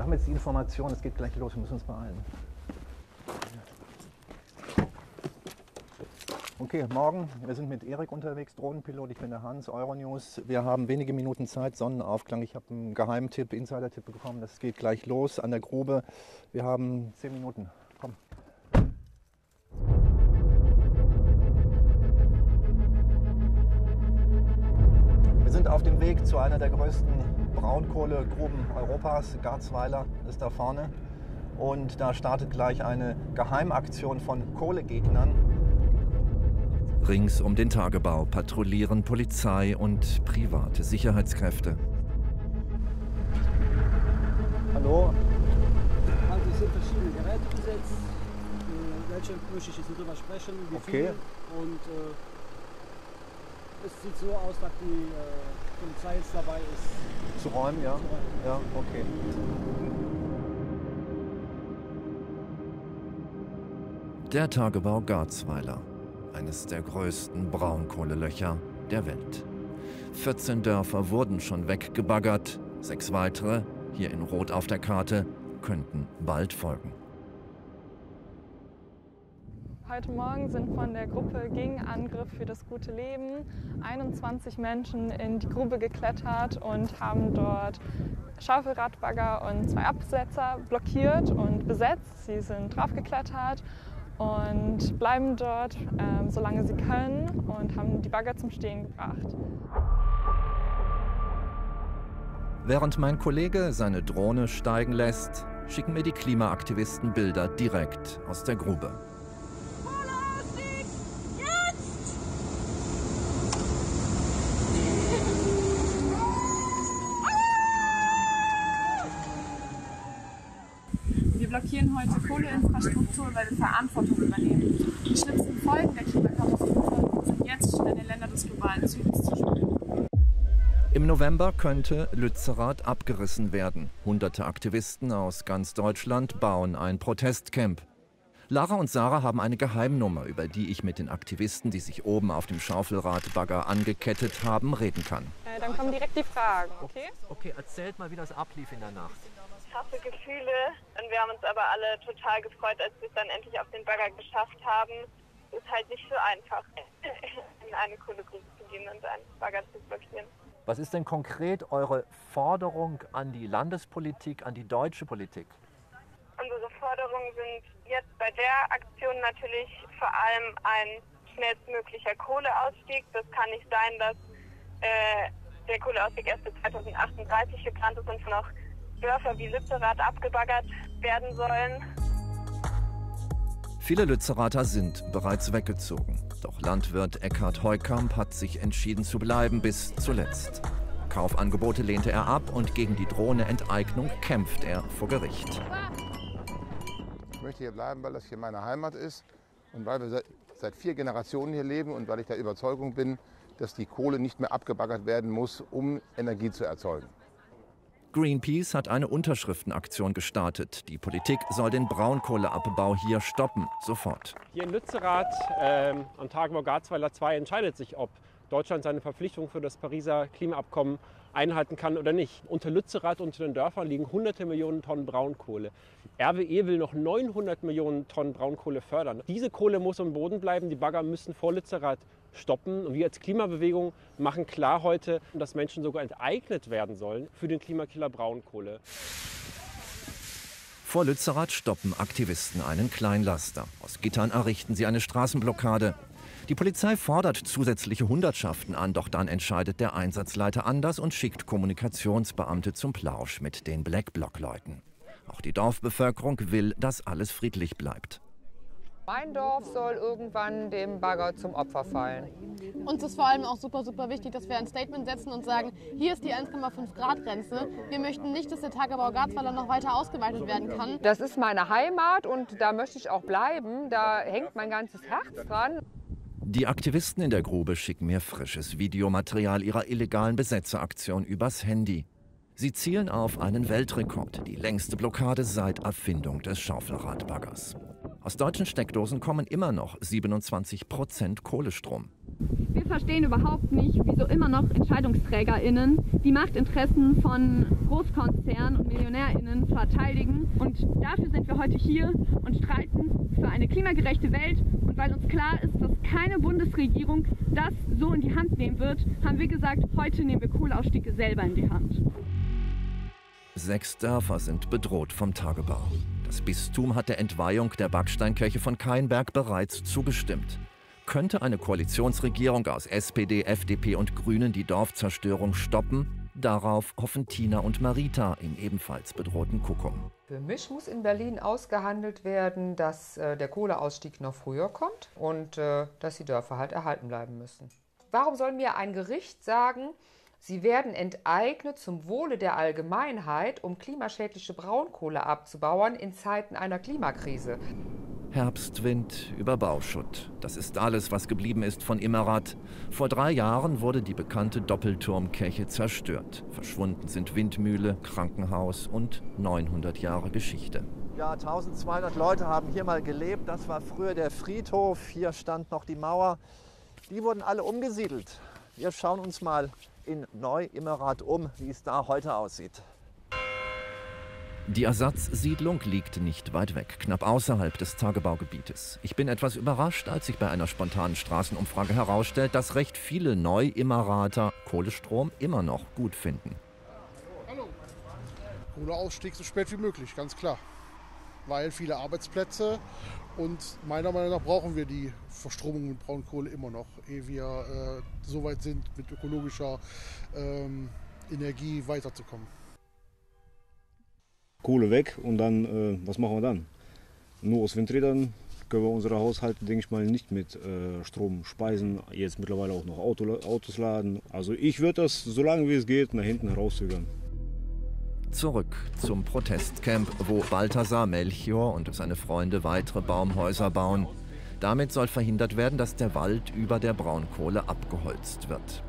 Wir haben jetzt die Information, es geht gleich los, wir müssen uns beeilen. Okay, morgen. Wir sind mit Erik unterwegs, Drohnenpilot. Ich bin der Hans, Euronews. Wir haben wenige Minuten Zeit, Sonnenaufklang. Ich habe einen Geheimtipp, Insider-Tipp bekommen. Das geht gleich los an der Grube. Wir haben zehn Minuten. Komm. Wir sind auf dem Weg zu einer der größten Braunkohlegruben Europas. Garzweiler ist da vorne. Und da startet gleich eine Geheimaktion von Kohlegegnern Rings um den Tagebau patrouillieren Polizei und private Sicherheitskräfte. Hallo? Also es sind verschiedene Geräte gesetzt. Äh, welche möchte ich jetzt nicht drüber sprechen? Wie Okay. Viele. Und äh, es sieht so aus, dass die äh, Polizei jetzt dabei ist. Zu räumen, ja? Ja, okay. Der Tagebau Garzweiler, eines der größten Braunkohlelöcher der Welt. 14 Dörfer wurden schon weggebaggert, sechs weitere, hier in Rot auf der Karte, könnten bald folgen. Heute Morgen sind von der Gruppe Gegenangriff für das gute Leben 21 Menschen in die Grube geklettert und haben dort Schaufelradbagger und zwei Absetzer blockiert und besetzt. Sie sind draufgeklettert und bleiben dort, ähm, solange sie können und haben die Bagger zum Stehen gebracht. Während mein Kollege seine Drohne steigen lässt, schicken mir die Klimaaktivisten Bilder direkt aus der Grube. Blockieren heute Kohleinfrastruktur, weil wir Verantwortung übernehmen. Die schlimmsten Folgen der Klimakatastrophe sind jetzt schon in den Ländern des globalen Südens zu spüren. Im November könnte Lützerath abgerissen werden. Hunderte Aktivisten aus ganz Deutschland bauen ein Protestcamp. Lara und Sarah haben eine Geheimnummer, über die ich mit den Aktivisten, die sich oben auf dem Schaufelradbagger angekettet haben, reden kann. Äh, dann kommen direkt die Fragen, okay? Okay, erzählt mal, wie das ablief in der Nacht. Krasse Gefühle. Und wir haben uns aber alle total gefreut, als wir es dann endlich auf den Bagger geschafft haben. Es ist halt nicht so einfach, in eine Kohlegrube zu gehen und einen Bagger zu blockieren. Was ist denn konkret eure Forderung an die Landespolitik, an die deutsche Politik? Unsere Forderungen sind jetzt bei der Aktion natürlich vor allem ein schnellstmöglicher Kohleausstieg. Das kann nicht sein, dass äh, der Kohleausstieg erst bis 2038 geplant ist und noch Dörfer wie Lützerath abgebaggert werden sollen. Viele Lützerater sind bereits weggezogen. Doch Landwirt Eckhard Heukamp hat sich entschieden zu bleiben bis zuletzt. Kaufangebote lehnte er ab und gegen die drohende Enteignung kämpft er vor Gericht. Ich möchte hier bleiben, weil das hier meine Heimat ist und weil wir seit, seit vier Generationen hier leben und weil ich der Überzeugung bin, dass die Kohle nicht mehr abgebaggert werden muss, um Energie zu erzeugen. Greenpeace hat eine Unterschriftenaktion gestartet. Die Politik soll den Braunkohleabbau hier stoppen, sofort. Hier in Lützerath ähm, am Tagebau Garzweiler 2 entscheidet sich, ob Deutschland seine Verpflichtung für das Pariser Klimaabkommen einhalten kann oder nicht. Unter Lützerath, unter den Dörfern liegen hunderte Millionen Tonnen Braunkohle. RWE will noch 900 Millionen Tonnen Braunkohle fördern. Diese Kohle muss am Boden bleiben, die Bagger müssen vor Lützerath stoppen. Und wir als Klimabewegung machen klar heute, dass Menschen sogar enteignet werden sollen für den Klimakiller Braunkohle. Vor Lützerath stoppen Aktivisten einen Kleinlaster. Aus Gittern errichten sie eine Straßenblockade. Die Polizei fordert zusätzliche Hundertschaften an, doch dann entscheidet der Einsatzleiter anders und schickt Kommunikationsbeamte zum Plausch mit den Blackblock-Leuten. Auch die Dorfbevölkerung will, dass alles friedlich bleibt. Mein Dorf soll irgendwann dem Bagger zum Opfer fallen. Uns ist vor allem auch super, super wichtig, dass wir ein Statement setzen und sagen, hier ist die 1,5 Grad Grenze. Wir möchten nicht, dass der Tagebau Garzweiler noch weiter ausgeweitet werden kann. Das ist meine Heimat und da möchte ich auch bleiben. Da hängt mein ganzes Herz dran. Die Aktivisten in der Grube schicken mir frisches Videomaterial ihrer illegalen Besetzeraktion übers Handy. Sie zielen auf einen Weltrekord, die längste Blockade seit Erfindung des Schaufelradbaggers. Aus deutschen Steckdosen kommen immer noch 27 Prozent Kohlestrom. Wir verstehen überhaupt nicht, wieso immer noch EntscheidungsträgerInnen die Machtinteressen von Großkonzernen und MillionärInnen verteidigen. Und dafür sind wir heute hier und streiten für eine klimagerechte Welt. Und weil uns klar ist, dass keine Bundesregierung das so in die Hand nehmen wird, haben wir gesagt, heute nehmen wir Kohleausstiege selber in die Hand. Sechs Dörfer sind bedroht vom Tagebau. Das Bistum hat der Entweihung der Backsteinkirche von Kainberg bereits zugestimmt. Könnte eine Koalitionsregierung aus SPD, FDP und Grünen die Dorfzerstörung stoppen? Darauf hoffen Tina und Marita im ebenfalls bedrohten Kuckum. Für mich muss in Berlin ausgehandelt werden, dass äh, der Kohleausstieg noch früher kommt und äh, dass die Dörfer halt erhalten bleiben müssen. Warum soll mir ein Gericht sagen, Sie werden enteignet zum Wohle der Allgemeinheit, um klimaschädliche Braunkohle abzubauen in Zeiten einer Klimakrise. Herbstwind über Bauschutt. Das ist alles, was geblieben ist von Immerath. Vor drei Jahren wurde die bekannte Doppelturmkirche zerstört. Verschwunden sind Windmühle, Krankenhaus und 900 Jahre Geschichte. Ja, 1200 Leute haben hier mal gelebt. Das war früher der Friedhof. Hier stand noch die Mauer. Die wurden alle umgesiedelt. Wir schauen uns mal in Neu-Immerath um, wie es da heute aussieht. Die Ersatzsiedlung liegt nicht weit weg, knapp außerhalb des Tagebaugebietes. Ich bin etwas überrascht, als sich bei einer spontanen Straßenumfrage herausstellt, dass recht viele Neu-Immerater Kohlestrom immer noch gut finden. Hallo. Kohleausstieg so spät wie möglich, ganz klar. Weil viele Arbeitsplätze und meiner Meinung nach brauchen wir die Verstromung mit Braunkohle immer noch, ehe wir äh, so weit sind, mit ökologischer ähm, Energie weiterzukommen. Kohle weg und dann, äh, was machen wir dann? Nur aus Windrädern können wir unsere Haushalte, denke ich mal, nicht mit äh, Strom speisen. Jetzt mittlerweile auch noch Auto, Autos laden. Also ich würde das, so lange wie es geht, nach hinten herauszögern. Zurück zum Protestcamp, wo Balthasar Melchior und seine Freunde weitere Baumhäuser bauen. Damit soll verhindert werden, dass der Wald über der Braunkohle abgeholzt wird.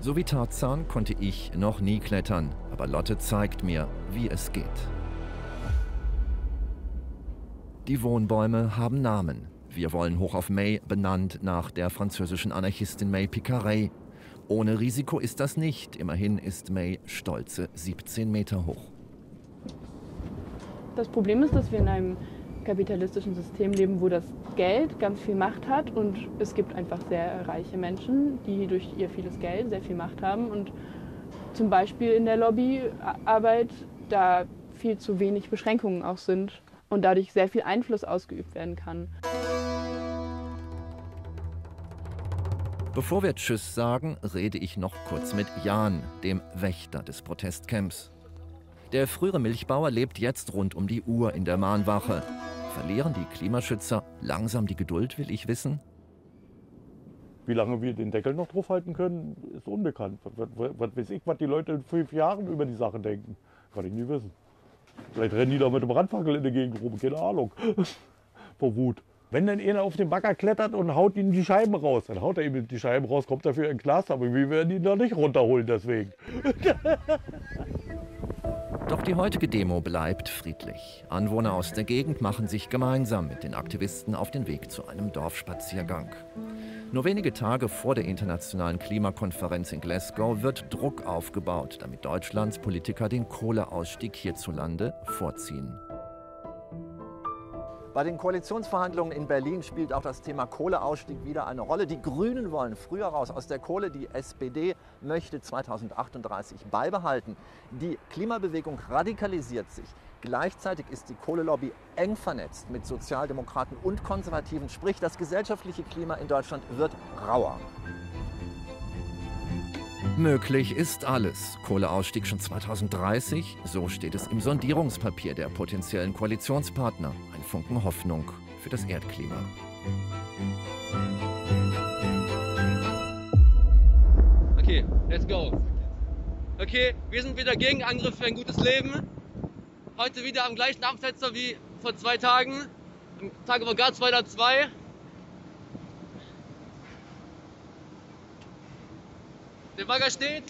So wie Tarzan konnte ich noch nie klettern, aber Lotte zeigt mir, wie es geht. Die Wohnbäume haben Namen. Wir wollen hoch auf May, benannt nach der französischen Anarchistin May Picaret, ohne Risiko ist das nicht. Immerhin ist May stolze 17 Meter hoch. Das Problem ist, dass wir in einem kapitalistischen System leben, wo das Geld ganz viel Macht hat und es gibt einfach sehr reiche Menschen, die durch ihr vieles Geld sehr viel Macht haben und zum Beispiel in der Lobbyarbeit da viel zu wenig Beschränkungen auch sind und dadurch sehr viel Einfluss ausgeübt werden kann. Bevor wir Tschüss sagen, rede ich noch kurz mit Jan, dem Wächter des Protestcamps. Der frühere Milchbauer lebt jetzt rund um die Uhr in der Mahnwache. Verlieren die Klimaschützer langsam die Geduld, will ich wissen? Wie lange wir den Deckel noch draufhalten können, ist unbekannt. Was, weiß ich, was die Leute in fünf Jahren über die Sache denken. Kann ich nie wissen. Vielleicht rennen die da mit dem Brandfackel in der Gegend rum, keine Ahnung. Vor Wut. Wenn dann einer auf den Bagger klettert und haut ihm die Scheiben raus, dann haut er ihm die Scheiben raus, kommt dafür ein Glas, aber wir werden ihn da nicht runterholen deswegen. Doch die heutige Demo bleibt friedlich. Anwohner aus der Gegend machen sich gemeinsam mit den Aktivisten auf den Weg zu einem Dorfspaziergang. Nur wenige Tage vor der internationalen Klimakonferenz in Glasgow wird Druck aufgebaut, damit Deutschlands Politiker den Kohleausstieg hierzulande vorziehen. Bei den Koalitionsverhandlungen in Berlin spielt auch das Thema Kohleausstieg wieder eine Rolle. Die Grünen wollen früher raus aus der Kohle, die SPD möchte 2038 beibehalten. Die Klimabewegung radikalisiert sich. Gleichzeitig ist die Kohlelobby eng vernetzt mit Sozialdemokraten und Konservativen, sprich das gesellschaftliche Klima in Deutschland wird rauer. Möglich ist alles. Kohleausstieg schon 2030, so steht es im Sondierungspapier der potenziellen Koalitionspartner. Ein Funken Hoffnung für das Erdklima. Okay, let's go. Okay, wir sind wieder gegen Angriff für ein gutes Leben. Heute wieder am gleichen Absetzer wie vor zwei Tagen, am Tagebau Garzweiler 2. Der Bagger steht.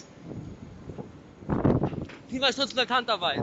Klimaschutz bleibt Handarbeit.